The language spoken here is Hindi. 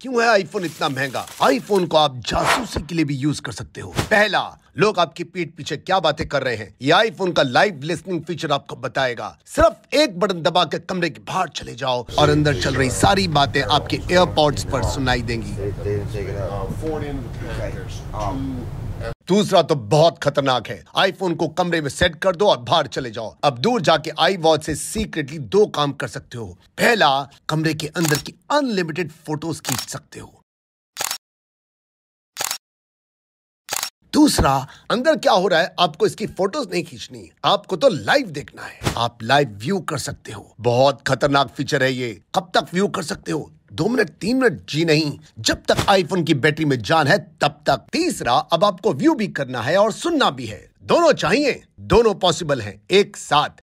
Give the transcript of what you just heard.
क्यों है आईफोन इतना महँगा? आईफोन को आप जासूसी के लिए भी यूज़ कर सकते हो। पहला लोग आपकी पीठ पीछे क्या बातें कर रहे हैं? ये आईफोन का लाइव लिस्निंग फीचर आपको बताएगा। सिर्फ़ एक बटन दबा के कमरे के बाहर चले जाओ और अंदर चल रही सारी बातें आपके एयरपॉड्स पर सुनाई देंगी। दूसरा तो बहुत खतरनाक है। आईफोन को कमरे में सेट कर दो और बाहर चले जाओ। अब दूर जाके आई वॉच से सीक्रेटली दो काम कर सकते हो। पहला, कमरे के अंदर की अनलिमिटेड फ़ोटोज़ खींच सकते हो। दूसरा, अंदर क्या हो रहा है, आपको इसकी फ़ोटोज़ नहीं खींचनी। आपको तो लाइव देखना है। आप लाइव व्यू कर सकते हो। बहुत खतरनाक फीचर है ये। कब तक व्यू कर सकते हो? दो मिनट तीन मिनट जी नहीं। जब तक आईफोन की बैटरी में जान है, तब तक तीसरा अब आपको व्यू भी करना है और सुनना भी है। दोनों चाहिए, दोनों पॉसिबल है, एक साथ।